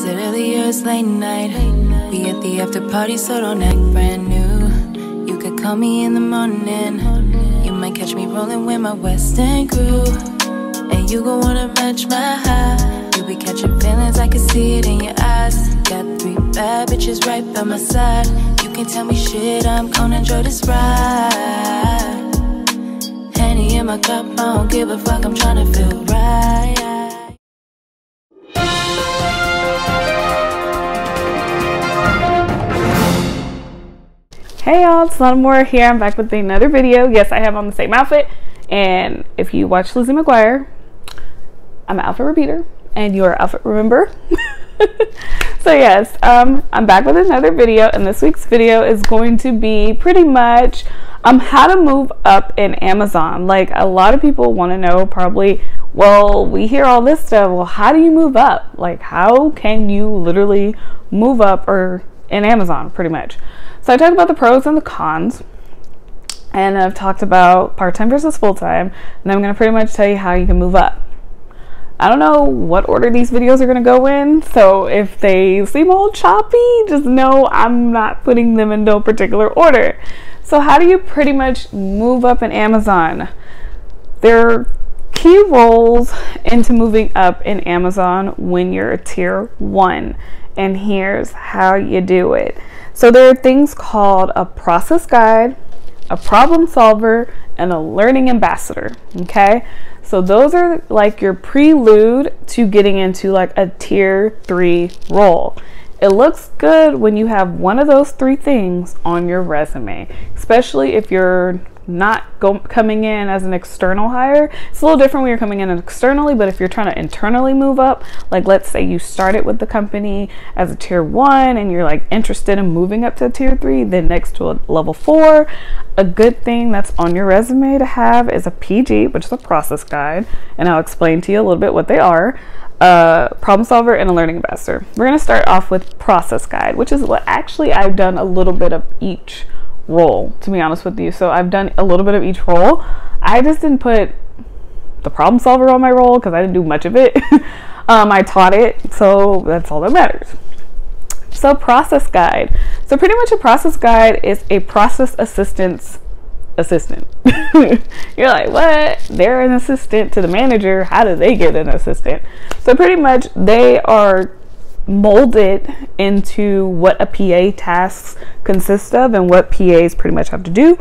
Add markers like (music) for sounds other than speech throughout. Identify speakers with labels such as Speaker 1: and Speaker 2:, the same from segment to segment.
Speaker 1: Is it early or it's late night? We at the after party, so don't act brand new. You could call me in the morning. You might catch me rolling with my Western crew. And you gon' wanna match my high. You be catching feelings, I can see it in your eyes. Got three bad bitches right by my side. You can tell me shit, I'm gonna enjoy this ride. Henny in my cup, I don't give a fuck, I'm tryna feel right.
Speaker 2: Y'all, it's here. I'm back with another video. Yes, I have on the same outfit. And if you watch Lizzie McGuire, I'm an outfit repeater and you're outfit remember. (laughs) so yes, um, I'm back with another video and this week's video is going to be pretty much um, how to move up in Amazon. Like a lot of people want to know probably, well, we hear all this stuff. Well, how do you move up? Like how can you literally move up or in Amazon pretty much? So I talked about the pros and the cons, and I've talked about part time versus full time, and I'm going to pretty much tell you how you can move up. I don't know what order these videos are going to go in, so if they seem all choppy, just know I'm not putting them in no particular order. So, how do you pretty much move up in Amazon? There are key roles into moving up in Amazon when you're a tier one, and here's how you do it. So there are things called a process guide, a problem solver, and a learning ambassador. Okay. So those are like your prelude to getting into like a tier three role. It looks good when you have one of those three things on your resume, especially if you're not go, coming in as an external hire. It's a little different when you're coming in externally, but if you're trying to internally move up, like let's say you started with the company as a tier one and you're like interested in moving up to tier three, then next to a level four, a good thing that's on your resume to have is a PG, which is a process guide, and I'll explain to you a little bit what they are. A problem solver and a learning ambassador. We're going to start off with process guide, which is what actually I've done a little bit of each role, to be honest with you. So I've done a little bit of each role. I just didn't put the problem solver on my role because I didn't do much of it. (laughs) um, I taught it, so that's all that matters. So process guide. So pretty much a process guide is a process assistance assistant. (laughs) You're like, what? They're an assistant to the manager. How do they get an assistant? So pretty much they are molded into what a PA tasks consist of and what PAs pretty much have to do.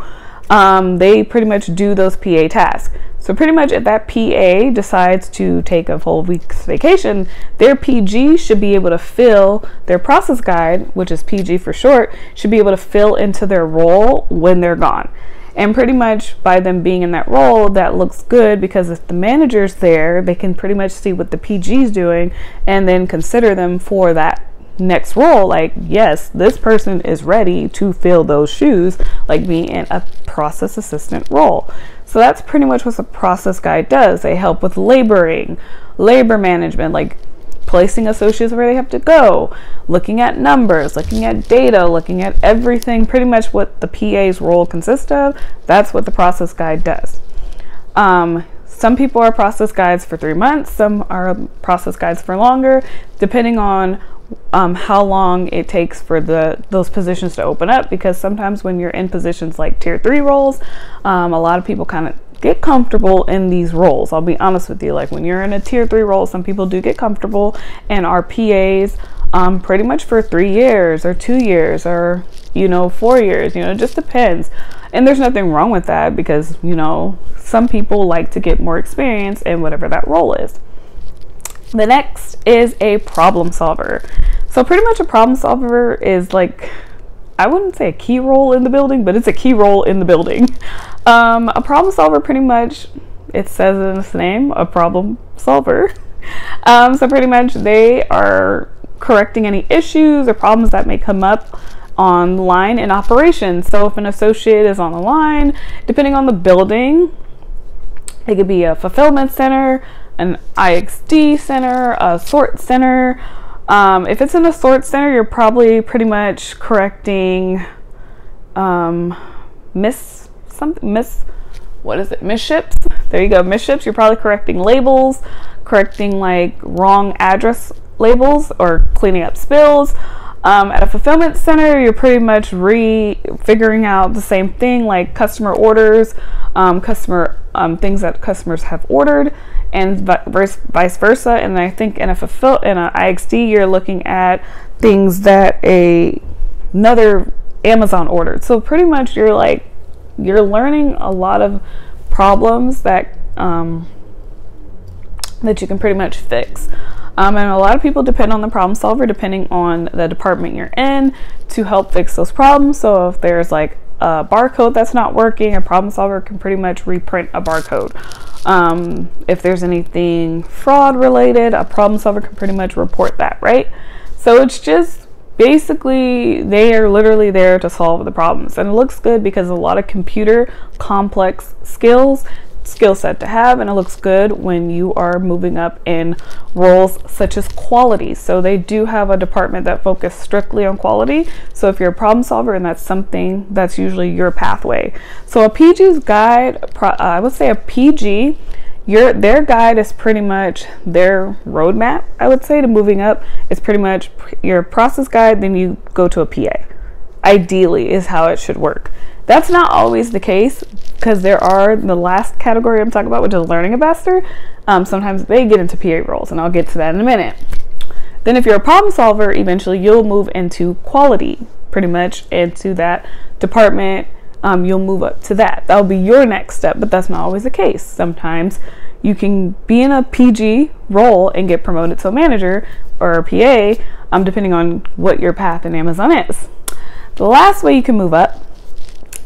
Speaker 2: Um, they pretty much do those PA tasks. So pretty much if that PA decides to take a full week's vacation, their PG should be able to fill their process guide, which is PG for short, should be able to fill into their role when they're gone. And pretty much by them being in that role, that looks good because if the manager's there, they can pretty much see what the PG's doing and then consider them for that next role. Like, yes, this person is ready to fill those shoes, like being in a process assistant role. So that's pretty much what the process guide does. They help with laboring, labor management, like placing associates where they have to go, looking at numbers, looking at data, looking at everything, pretty much what the PA's role consists of. That's what the process guide does. Um, some people are process guides for three months, some are process guides for longer, depending on um, how long it takes for the those positions to open up. Because sometimes when you're in positions like tier three roles, um, a lot of people kind of get comfortable in these roles. I'll be honest with you. Like when you're in a tier three role, some people do get comfortable and are PAs um, pretty much for three years or two years or, you know, four years. You know, it just depends. And there's nothing wrong with that because, you know, some people like to get more experience in whatever that role is. The next is a problem solver. So, pretty much a problem solver is like I wouldn't say a key role in the building, but it's a key role in the building. Um, a problem solver, pretty much, it says in its name, a problem solver. (laughs) Um, so pretty much, they are correcting any issues or problems that may come up online in operations. So if an associate is on the line, depending on the building, it could be a fulfillment center, an IXD center, a sort center, um, if it's in a sort center, you're probably pretty much correcting um, miss something, miss, what is it, misships? There you go, misships. You're probably correcting labels, correcting like wrong address labels or cleaning up spills. Um, at a fulfillment center, you're pretty much re figuring out the same thing like customer orders, um, customer um, things that customers have ordered, and vice versa. And I think in a fulfill in a IXD, you're looking at things that a another Amazon ordered. So pretty much, you're like you're learning a lot of problems that um, that you can pretty much fix. Um, and a lot of people depend on the problem solver depending on the department you're in to help fix those problems. So if there's like a barcode that's not working, a problem solver can pretty much reprint a barcode. Um, if there's anything fraud related, a problem solver can pretty much report that, right? So it's just basically they are literally there to solve the problems and it looks good because a lot of computer complex skills skill set to have and it looks good when you are moving up in roles such as quality. So they do have a department that focus strictly on quality. So if you're a problem solver and that's something that's usually your pathway. So a PG's guide, uh, I would say a PG, your their guide is pretty much their roadmap, I would say, to moving up. It's pretty much your process guide, then you go to a PA. Ideally is how it should work. That's not always the case because there are the last category I'm talking about, which is learning ambassador. Um, sometimes they get into PA roles, and I'll get to that in a minute. Then, if you're a problem solver, eventually you'll move into quality, pretty much into that department. Um, you'll move up to that. That'll be your next step, but that's not always the case. Sometimes you can be in a PG role and get promoted to a manager or a PA, um, depending on what your path in Amazon is. The last way you can move up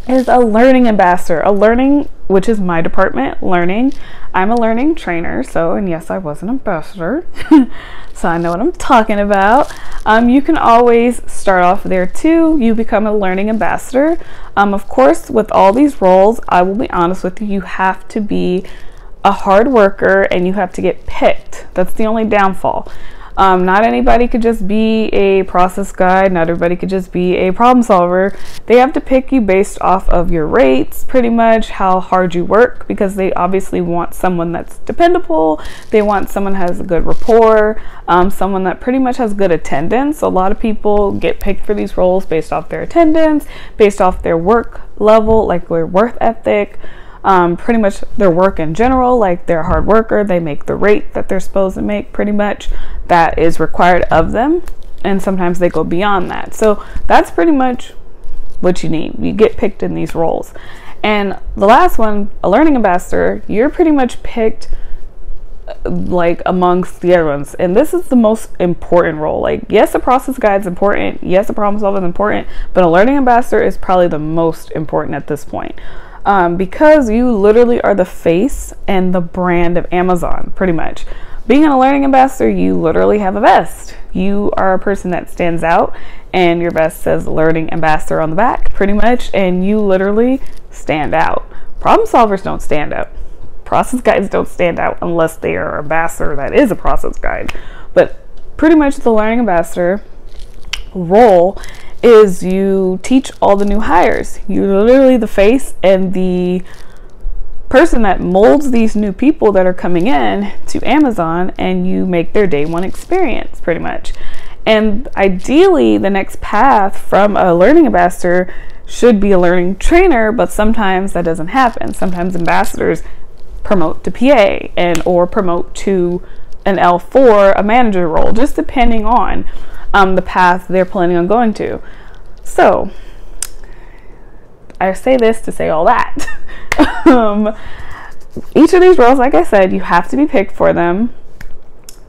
Speaker 2: is a learning ambassador. A learning, which is my department, learning. I'm a learning trainer, so, and yes, I was an ambassador, (laughs) so I know what I'm talking about. Um, you can always start off there too. You become a learning ambassador. Um, of course, with all these roles, I will be honest with you, you have to be a hard worker and you have to get picked. That's the only downfall. Um, not anybody could just be a process guide. Not everybody could just be a problem solver. They have to pick you based off of your rates, pretty much how hard you work, because they obviously want someone that's dependable. They want someone has a good rapport, um, someone that pretty much has good attendance. A lot of people get picked for these roles based off their attendance, based off their work level, like their worth ethic um, pretty much their work in general, like they're a hard worker, they make the rate that they're supposed to make, pretty much that is required of them. And sometimes they go beyond that. So that's pretty much what you need. You get picked in these roles. And the last one, a learning ambassador, you're pretty much picked uh, like amongst the other ones. And this is the most important role. Like, yes, a process guide is important. Yes, a problem solver is important, but a learning ambassador is probably the most important at this point um, because you literally are the face and the brand of Amazon, pretty much. Being a learning ambassador, you literally have a vest. You are a person that stands out, and your vest says learning ambassador on the back, pretty much, and you literally stand out. Problem solvers don't stand out. Process guides don't stand out unless they are ambassador that is a process guide. But pretty much the learning ambassador role is you teach all the new hires. You're literally the face and the person that molds these new people that are coming in to Amazon and you make their day one experience pretty much. And ideally, the next path from a learning ambassador should be a learning trainer, but sometimes that doesn't happen. Sometimes ambassadors promote to PA and or promote to an L4, a manager role, just depending on um, the path they're planning on going to. So, I say this to say all that. (laughs) um, each of these roles, like I said, you have to be picked for them.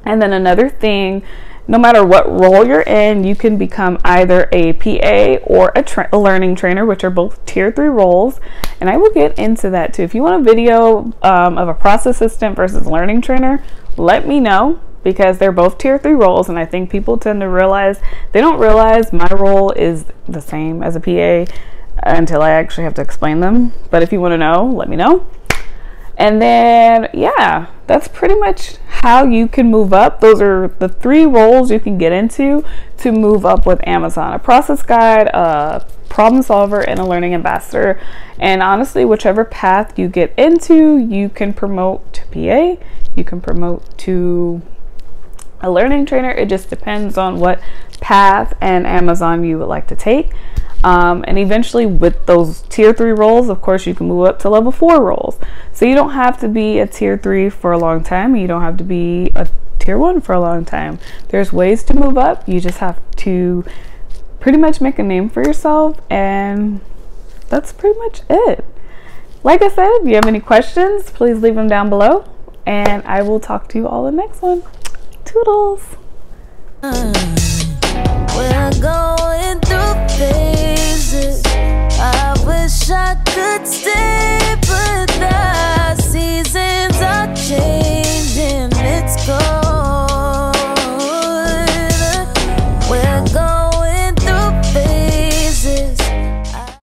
Speaker 2: And then another thing, no matter what role you're in, you can become either a PA or a, tra- a, learning trainer, which are both tier three roles. And I will get into that too. If you want a video um, of a process assistant versus learning trainer, let me know because they're both tier three roles. And I think people tend to realize they don't realize my role is the same as a PA until I actually have to explain them. But if you want to know, let me know. And then, yeah, that's pretty much how you can move up. Those are the three roles you can get into to move up with Amazon a process guide, a problem solver, and a learning ambassador. And honestly, whichever path you get into, you can promote to PA, you can promote to a learning trainer. It just depends on what path and Amazon you would like to take. Um, and eventually, with those tier three roles, of course, you can move up to level four roles. So you don't have to be a tier three for a long time. You don't have to be a tier one for a long time. There's ways to move up. You just have to pretty much make a name for yourself, and that's pretty much it. Like I said, if you have any questions, please leave them down below, and I will talk to you all in the next one. Toodles! Uh.